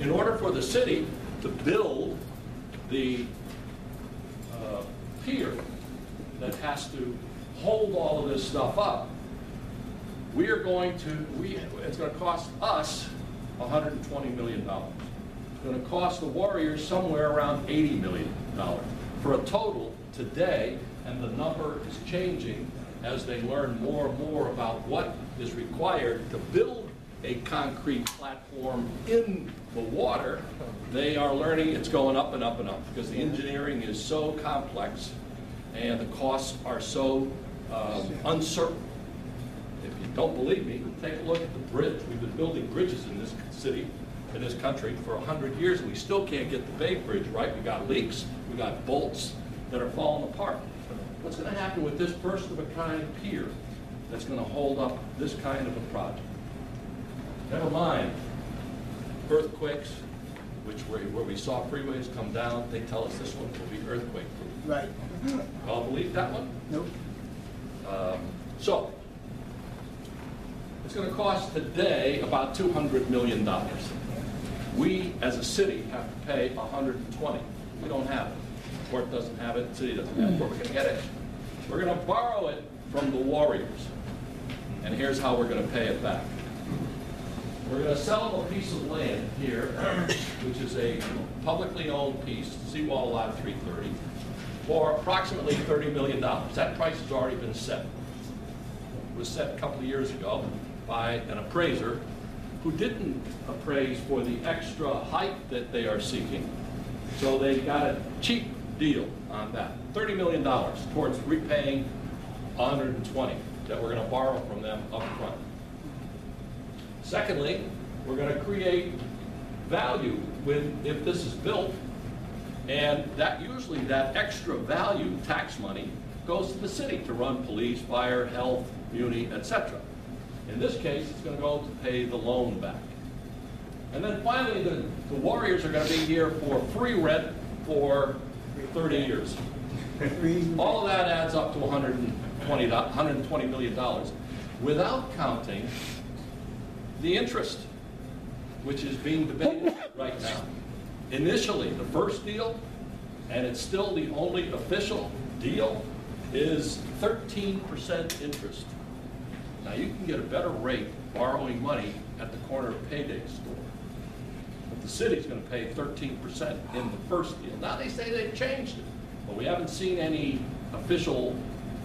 in order for the city to build the uh, pier that has to hold all of this stuff up, we are going to, we, it's gonna cost us hundred and twenty million dollars. It's gonna cost the Warriors somewhere around eighty million dollars, for a total today, and the number is changing as they learn more and more about what is required to build a concrete platform in the water, they are learning it's going up and up and up, because the engineering is so complex, and the costs are so um, uncertain. If you don't believe me, take a look at the bridge. We've been building bridges in this city, in this country, for 100 years, and we still can't get the Bay Bridge right. We got leaks, we got bolts that are falling apart. What's going to happen with this first-of-a-kind pier that's going to hold up this kind of a project? Never mind earthquakes, which where, where we saw freeways come down, they tell us this one will be earthquake-proof. Right. Y'all believe that one? Nope. Um, So, it's gonna cost today about two hundred million dollars. We, as a city, have to pay hundred and twenty. We don't have it. Court doesn't have it, city doesn't have it, where we're gonna get it? We're gonna borrow it from the Warriors. And here's how we're gonna pay it back. We're gonna sell them a piece of land here, which is a publicly owned piece, Seawall Lot 330, for approximately $30 million. That price has already been set. It was set a couple of years ago by an appraiser who didn't appraise for the extra height that they are seeking. So they got a cheap deal on that, $30 million towards repaying 120 that we're gonna borrow from them up front. Secondly, we're going to create value if this is built, and that usually, that extra value, tax money, goes to the city to run police, fire, health, muni, etc. In this case, it's going to go to pay the loan back. And then finally, the, the Warriors are going to be here for free rent for 30 years. All of that adds up to 120, do- 120 million dollars, without counting the interest, which is being debated right now. Initially, the first deal, and it's still the only official deal, is 13% interest. Now, you can get a better rate borrowing money at the corner payday store. But the city's gonna pay 13% in the first deal. Now, they say they've changed it, but we haven't seen any official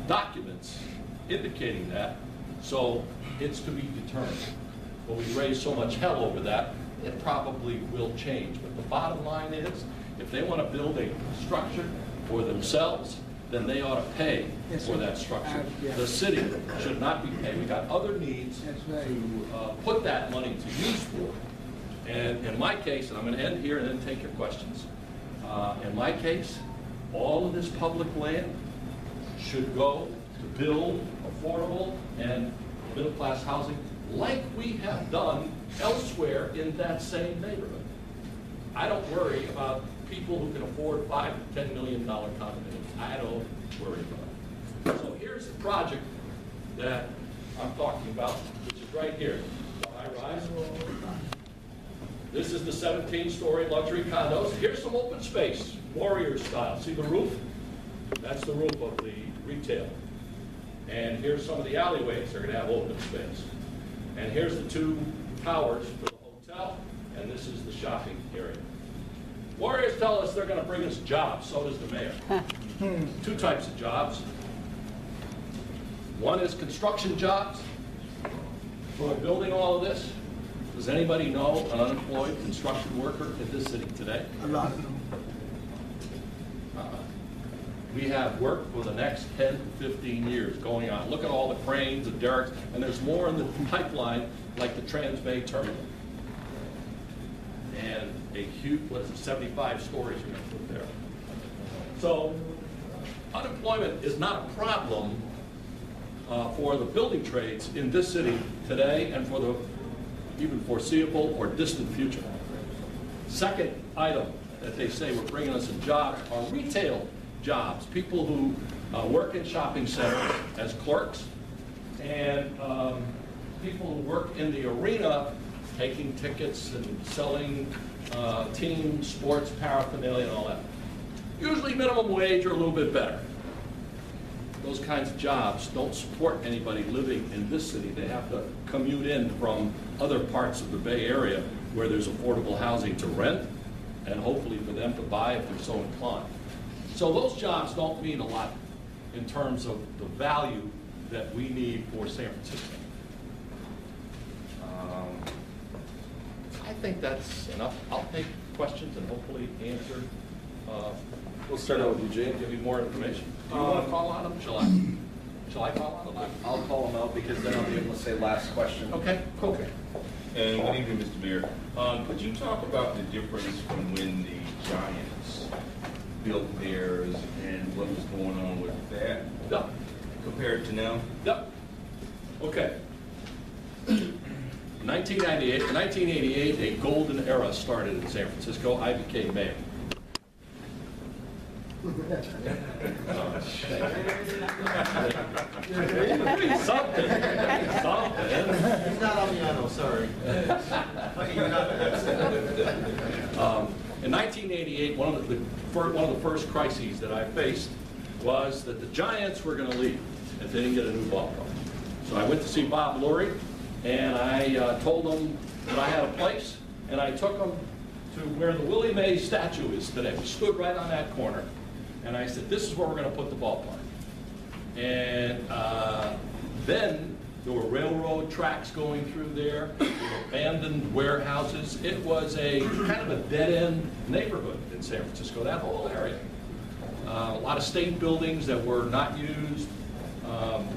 documents indicating that, so it's to be determined. But we raised so much hell over that, it probably will change. But the bottom line is, if they want to build a structure for themselves, then they ought to pay Yes, for that structure. Uh, yeah. The city should not be paying. We've got other needs right. to uh, put that money to use for. And in my case, and I'm going to end here and then take your questions. Uh, In my case, all of this public land should go to build affordable and middle-class housing like we have done elsewhere in that same neighborhood. I don't worry about people who can afford five to ten million dollar condominiums. I don't worry about it. So here's the project that I'm talking about, which is right here, high rise. This is the 17-story luxury condos. Here's some open space, Warrior style. See the roof? That's the roof of the retail. And here's some of the alleyways they're gonna have open space. And here's the two towers for the hotel, and this is the shopping area. Warriors tell us they're gonna bring us jobs, so does the mayor. Hmm. Two types of jobs. One is construction jobs. For building all of this, does anybody know an unemployed construction worker in this city today? A lot of them. We have work for the next 10 to 15 years going on. Look at all the cranes and derricks, and there's more in the pipeline, like the Transbay Terminal. And a huge, what is it, 75 stories you're gonna put there. So unemployment is not a problem uh, for the building trades in this city today and for the even foreseeable or distant future. Second item that they say we're bringing us in jobs are retail jobs, people who uh, work in shopping centers as clerks, and um, people who work in the arena taking tickets and selling uh, team sports paraphernalia and all that. Usually minimum wage or a little bit better. Those kinds of jobs don't support anybody living in this city. They have to commute in from other parts of the Bay Area where there's affordable housing to rent and hopefully for them to buy if they're so inclined. So those jobs don't mean a lot in terms of the value that we need for San Francisco. Um, I think that's enough. I'll take questions and hopefully answer. uh, We'll start out with you, Jane. Give you more information. Do you want to Um, call on them? Shall I? Shall I call on them? I'll call them out because then I'll be able to say last question. Okay, cool. And good evening, Mr. Mayor. Um, Could you talk about the difference from when the Giants built theirs and what was going on with that Yep, compared to now? yep. Okay. 1998, 1988, a golden era started in San Francisco. I became mayor. Something, something. He's not Ammiano, sorry. Okay, you're not Um, In 1988, one of the, one of the first crises that I faced was that the Giants were going to leave if they didn't get a new ballpark. So I went to see Bob Lurie, and I uh, told him that I had a place, and I took him to where the Willie Mays statue is today. We stood right on that corner, and I said, this is where we're going to put the ballpark. And uh, then there were railroad tracks going through there, there were abandoned warehouses. It was a kind of a dead-end neighborhood in San Francisco, that whole area. Uh, A lot of state buildings that were not used, um,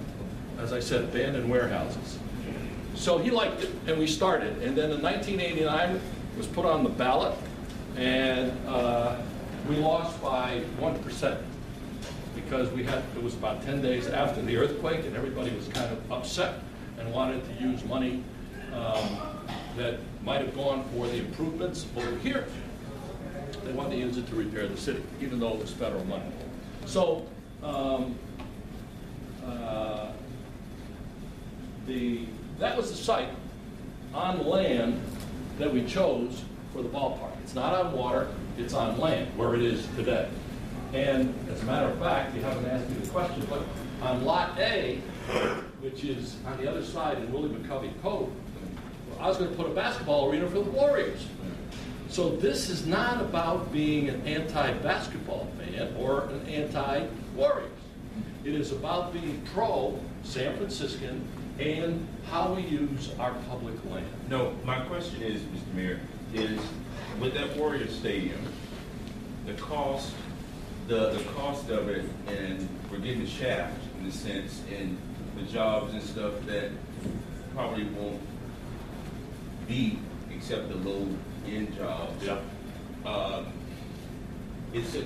as I said, abandoned warehouses. So he liked it, and we started. And then in 1989, it was put on the ballot, and uh, we lost by 1% because we had, it was about 10 days after the earthquake, and everybody was kind of upset and wanted to use money um, that might have gone for the improvements over here. They wanted to use it to repair the city, even though it was federal money. So, um, uh, the, that was the site on land that we chose for the ballpark. It's not on water, it's on land, where it is today. And as a matter of fact, you haven't asked me the question, but on Lot A, which is on the other side in Willie McCovey Cove, I was gonna put a basketball arena for the Warriors. So this is not about being an anti-basketball fan or an anti-Warriors. It is about being pro-San Franciscan and how we use our public land. No, my question is, Mr. Mayor, is with that Warrior Stadium, the cost, the, the cost of it, and we're getting the shaft in a sense, and the jobs and stuff that probably won't be except the low-end jobs. Yeah. Um, It's a.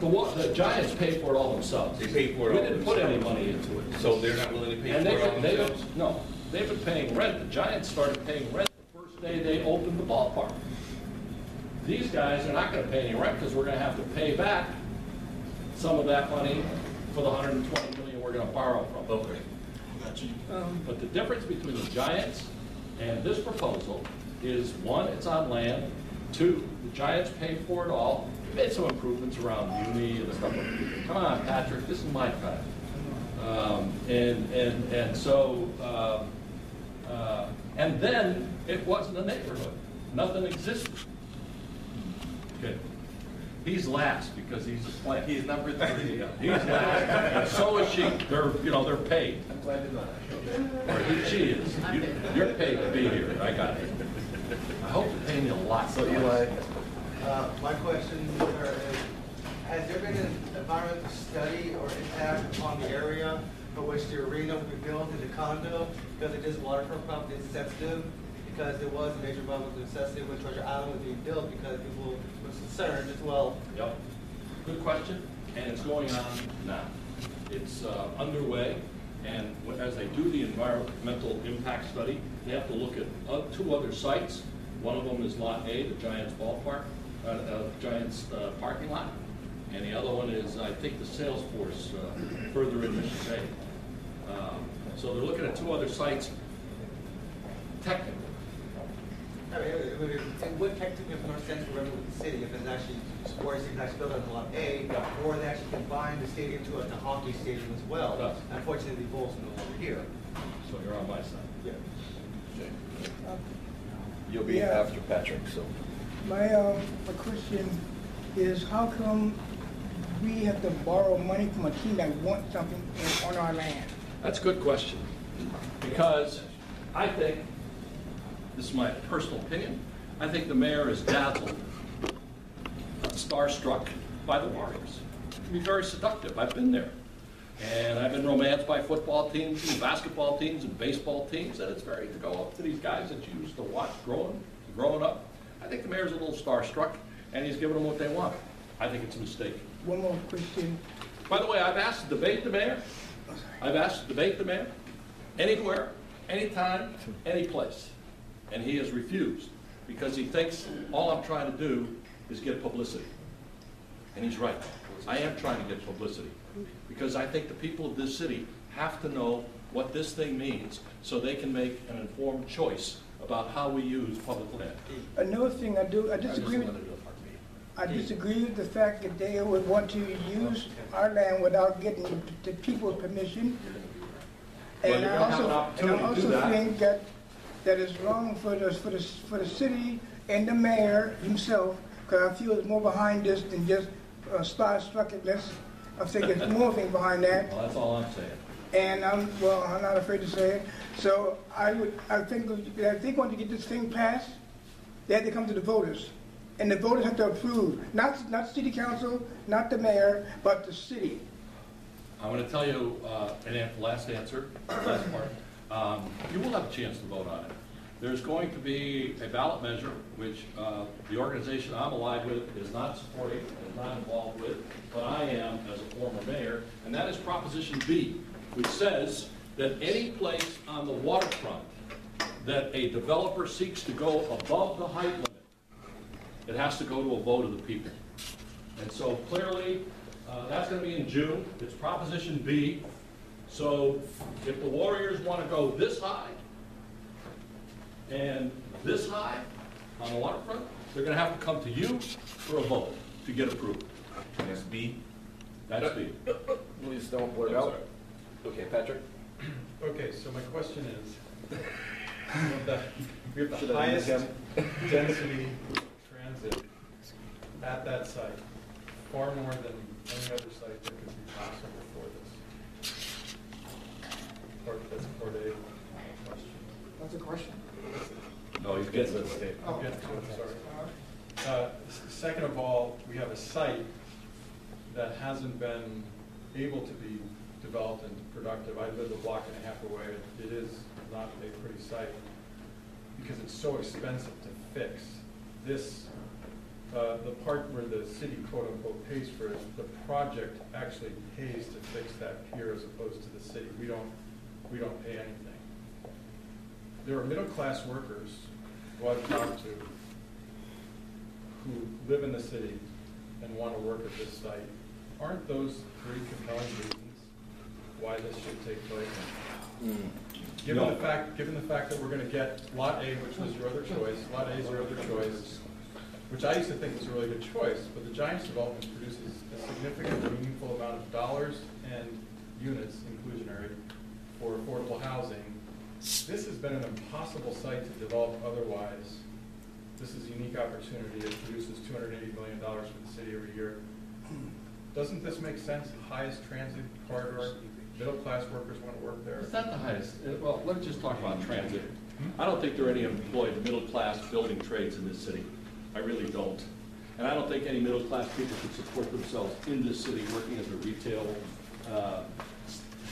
The, wa- the Giants pay for it all themselves. They pay for it We all didn't put any themselves. money into it. So they're not willing to pay And for they, it all they, themselves? no, they've been paying rent. The Giants started paying rent the first day they opened the ballpark. These guys are not gonna pay any rent because we're gonna have to pay back some of that money for the hundred and twenty million we're gonna borrow from. Okay. But the difference between the Giants and this proposal is, one, it's on land, two, the Giants paid for it all, We made some improvements around Muni and stuff. Come on, Patrick, this is my time. Um, And, and, and so, um, uh, and then it wasn't a neighborhood, nothing existed. Okay. He's last because he's a plant. He's number three. He's last, and so is she. They're, you know, they're paid. I'm glad to know Or he, she is. You- You're paid to be here, I got it. I hope they're paying you a lot. So Eli. Uh, my question, sir, is, has there been an environmental study or impact on the area for which the arena will be built in the condo? Because it is waterfront property, it's sensitive, because it was a major environmental necessity when Treasure Island was being built, because people were concerned as well. Yep. Good question, and it's going on now. It's uh, underway, and as they do the environmental impact study, they have to look at uh, two other sites. One of them is Lot A, the Giants ballpark, uh, uh, Giants uh, parking lot, and the other one is, I think, the Salesforce uh, further in Mission Bay. Um, So they're looking at two other sites. technically. I mean, it would, it would technically make more sense for Redwood City if it's actually, Warrior City can actually build on lot A, or they actually combine the stadium to a hockey stadium as well. Does. Unfortunately, the Bulls are no longer here. So you're on my side. Yeah. You'll be Yeah. after Patrick, so. My, um, my question is, how come we have to borrow money from a team that wants something on our land? That's a good question, because I think, this is my personal opinion, I think the mayor is dazzled, starstruck by the Warriors. It can be very seductive, I've been there. And I've been romanced by football teams and basketball teams and baseball teams, and it's very to go up to these guys that you used to watch growing, growing up. I think the mayor's a little starstruck, and he's giving them what they want. I think it's a mistake. One more question. By the way, I've asked to debate the mayor. I've asked to debate the mayor, anywhere, anytime, any place. And he has refused, because he thinks all I'm trying to do is get publicity. And he's right. I am trying to get publicity, because I think the people of this city have to know what this thing means, so they can make an informed choice about how we use public land. Another thing I do, I disagree with, I disagree with the fact that they would want to use our land without getting the people's permission. Well, And I also, and I also that. think that, that it's wrong for the, for the, for the city and the mayor himself, because I feel it's more behind this than just uh, starstruckness. I think there's more thing behind that. Well, that's all I'm saying. And I'm, well, I'm not afraid to say it. So I would, I think if they want to get this thing passed, they have to come to the voters. And the voters have to approve, not, not city council, not the mayor, but the city. I'm going to tell you, uh, an an- last answer, last part. Um, You will have a chance to vote on it. There's going to be a ballot measure, which uh, the organization I'm allied with is not supporting, is not involved with, but I am as a former mayor, and that is Proposition B, which says that any place on the waterfront that a developer seeks to go above the height limit, it has to go to a vote of the people. And so clearly, uh, that's going to be in June. It's Proposition B. So if the Warriors want to go this high and this high on the waterfront, they're going to have to come to you for a vote to get approved. And that's B. That's B. Please don't blurt I'm out. sorry. Okay, Patrick? Okay, so my question is, we have the- we have Should the highest density transit at that site, far more than any other site that could be possible for this. Or, that's a A question. That's a question. No, he's getting it. I'll get to it, sorry. Uh, s- Second of all, we have a site that hasn't been able to be developed and productive. I live a block and a half away. It is not a pretty site because it's so expensive to fix. This, uh, the part where the city quote unquote pays for it, the project actually pays to fix that pier as opposed to the city. We don't, we don't pay anything. There are middle-class workers who I've talked to who live in the city and want to work at this site. Aren't those three compelling reasons why this should take place? Hmm. Given the fact, given the fact that we're going to get Lot A, which was your other choice, Lot A is your other choice, which I used to think was a really good choice, but the Giants development produces a significant meaningful amount of dollars and units, inclusionary, for affordable housing. This has been an impossible site to develop otherwise. This is a unique opportunity. It produces two hundred and eighty million dollars for the city every year. Doesn't this make sense? The highest transit corridor, middle-class workers want to work there. It's not the highest, uh, well, let's just talk about transit. I don't think there are any employed middle-class building trades in this city. I really don't. And I don't think any middle-class people could support themselves in this city working as a retail uh,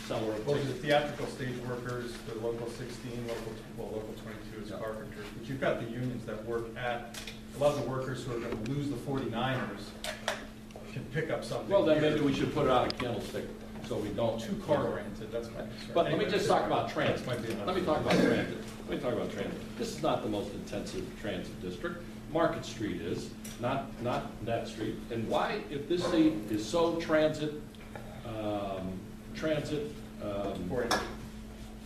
seller of Well, the tickets. theatrical stage workers, the local sixteen, local, well, local twenty-two is Yeah. carpenters, but you've got the unions that work at, a lot of the workers who are gonna lose the 49ers can pick up something. Well, then maybe we should put it on a candlestick, so we don't. Too car-oriented, that's my concern. But let me Anyway, just talk about that transit. might be. Let me talk about transit. Let me talk about transit. This is not the most intensive transit district. Market Street is, not, not Net Street. And why, if this city is so transit, um, transit, um, Oriented.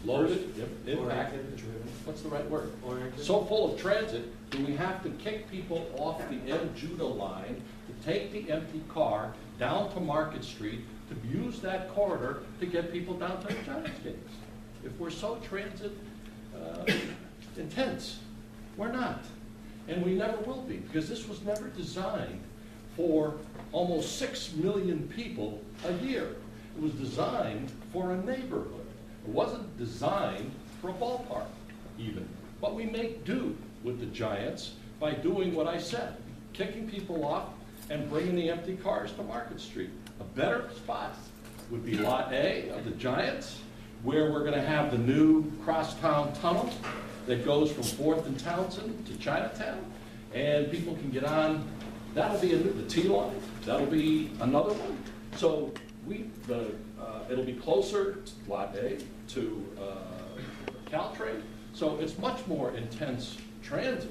loaded, im- impacted, what's the right word? So full of transit, do we have to kick people off the N Judah line to take the empty car down to Market Street to use that corridor to get people down to the Giants games? If we're so transit uh, intense, we're not. And we never will be, because this was never designed for almost six million people a year. It was designed for a neighborhood. It wasn't designed for a ballpark even. But we make do with the Giants by doing what I said, kicking people off and bringing the empty cars to Market Street. A better spot would be Lot A of the Giants, where we're gonna have the new crosstown tunnel that goes from Fourth and Townsend to Chinatown, and people can get on, that'll be a new, the T-line, that'll be another one. So we, the, uh, it'll be closer to Lot A, to uh, Caltrain, so it's much more intense transit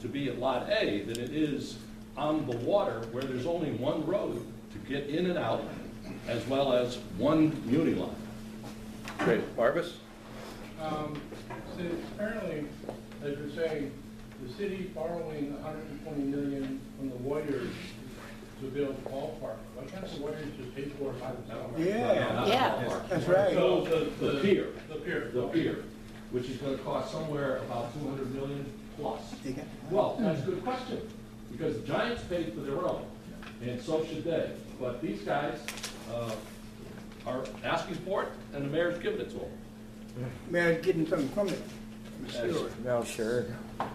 to be at Lot A than it is on the water where there's only one road to get in and out, as well as one muni line. Great. Barbas? Um, so apparently, as you're saying, the city borrowing hundred and twenty million from the Warriors to build ballpark. Why can't the Warriors just pay for it by themselves? Yeah, Yeah. that's right. So the, The pier. The pier. The pier, which is gonna cost somewhere about two hundred million plus. They got- Well, that's a good question, because the Giants paid for their own, and so should they. But these guys, uh, are asking for it, and the mayor's giving it to them. Mayor's getting something from it. I'm sure. No, sure. Um,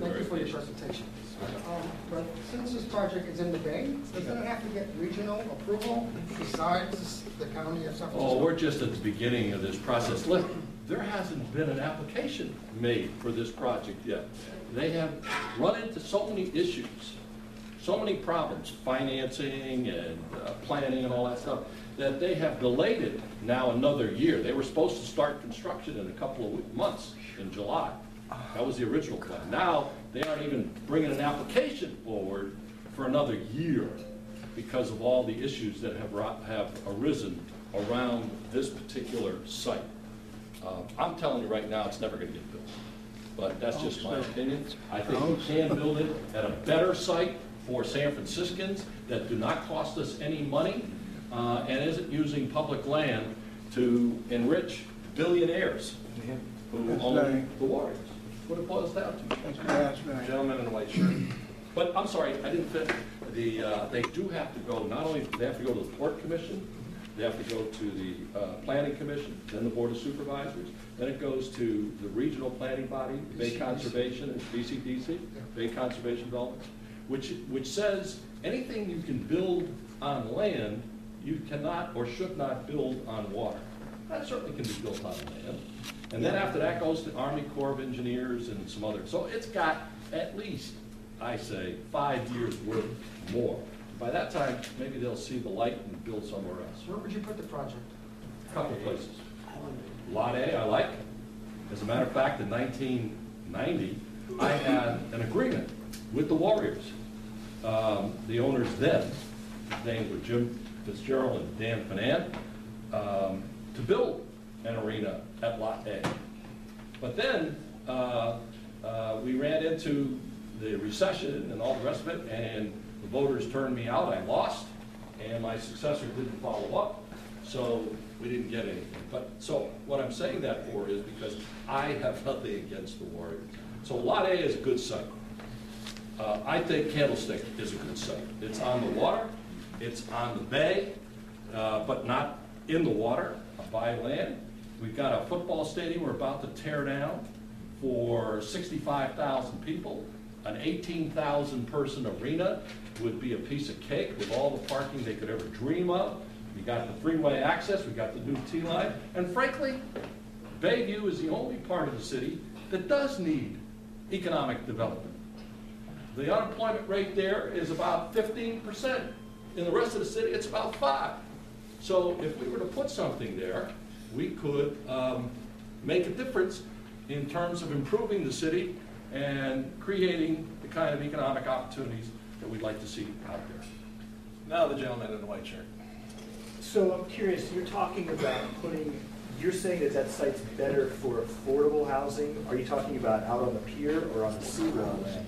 Thank you for your presentation. Um, But since this project is in the bay, doesn't it have to get regional approval besides the county of San Francisco? Oh, we're just at the beginning of this process. Look, there hasn't been an application made for this project yet. They have run into so many issues, so many problems, financing and uh, planning and all that stuff, that they have delayed it now another year. They were supposed to start construction in a couple of months, in July. That was the original plan. Now, they aren't even bringing an application forward for another year because of all the issues that have, have arisen around this particular site. Uh, I'm telling you right now, it's never gonna get built. But that's just my opinion. I think we can build it at a better site for San Franciscans that do not cost us any money, uh, and isn't using public land to enrich billionaires who own the Warriors. That's what it boils down to. That's that's right. Gentleman in the white shirt. But I'm sorry, I didn't fit, the, uh, they do have to go, not only, they have to go to the Port Commission, they have to go to the uh, Planning Commission, then the Board of Supervisors, then it goes to the regional planning body, Bay Conservation, and BCDC, Bay Conservation Development, which, which says anything you can build on land, you cannot or should not build on water. That certainly can be built on land. And then after that goes to Army Corps of Engineers and some other, so it's got at least, I say, five years worth more. By that time, maybe they'll see the light and build somewhere else. Where would you put the project? A couple of places. Lot A, I like. As a matter of fact, in nineteen ninety, I had an agreement with the Warriors. Um, The owners then, named were Jim Fitzgerald and Dan Finnane, um, to build an arena at Lot A. But then, uh, uh, we ran into the recession and all the rest of it, and the voters turned me out, I lost, and my successor didn't follow up, so we didn't get anything. But, so, what I'm saying that for is because I have nothing against the Warriors. So Lot A is a good site. Uh, I think Candlestick is a good site. It's on the water, it's on the bay, uh, but not in the water, by land. We've got a football stadium we're about to tear down for sixty-five thousand people. An eighteen thousand person arena would be a piece of cake with all the parking they could ever dream of. We got the freeway access, we got the new T-line, and frankly, Bayview is the only part of the city that does need economic development. The unemployment rate there is about fifteen percent. In the rest of the city, it's about five. So if we were to put something there, we could um, make a difference in terms of improving the city and creating the kind of economic opportunities that we'd like to see out there. Now the gentleman in the white shirt. So I'm curious, you're talking about putting you're saying that that site's better for affordable housing? Are you talking about out on the pier or on the seawall land?